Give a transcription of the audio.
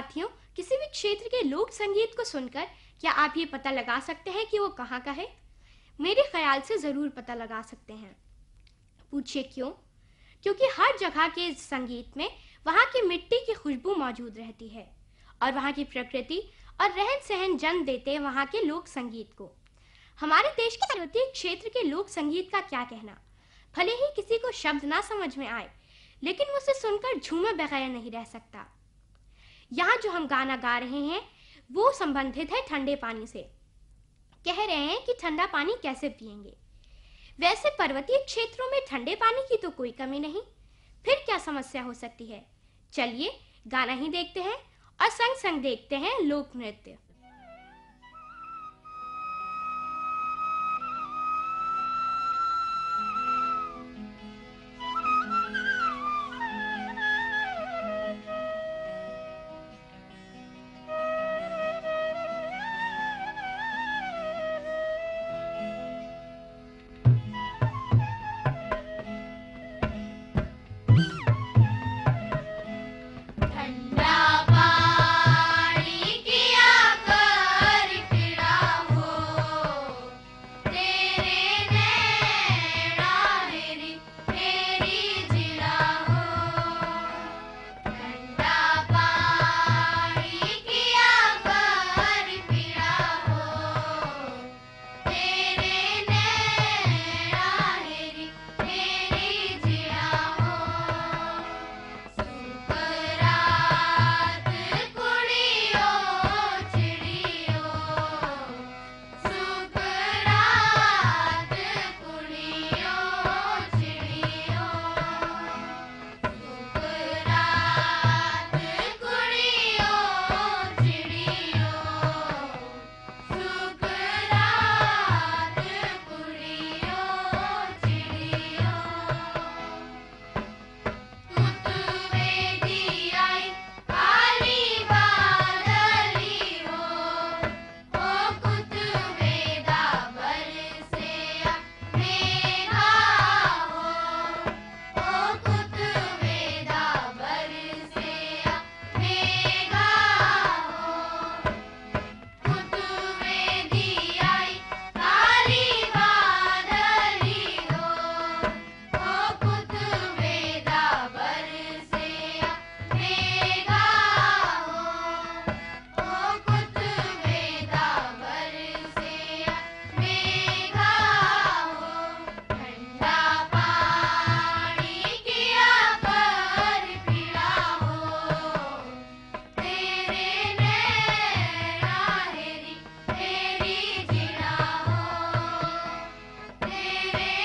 साथियों, किसी भी क्षेत्र के लोक संगीत को सुनकर क्या आप ये पता लगा सकते हैं कि वो कहाँ का है? मेरे ख्याल से ज़रूर पता लगा सकते हैं। पूछिए क्यों? क्योंकि हर जगह के संगीत में वहाँ की मिट्टी की खुशबू मौजूद रहती है और वहाँ की प्रकृति और रहन सहन जन्म देते हैं वहाँ के लोक संगीत को। हमारे देश के पर्वतीय क्षेत्र के लोक संगीत का क्या कहना? भले ही किसी को शब्द ना समझ में आए, लेकिन उसे सुनकर झूमे बगैर नहीं रह सकता। यहाँ जो हम गाना गा रहे हैं, वो संबंधित है ठंडे पानी से। कह रहे हैं कि ठंडा पानी कैसे पिएँगे वैसे पर्वतीय क्षेत्रों में ठंडे पानी की तो कोई कमी नहीं। फिर क्या समस्या हो सकती है? चलिए, गाना ही देखते हैं और संग संग देखते हैं लोक नृत्य। Baby.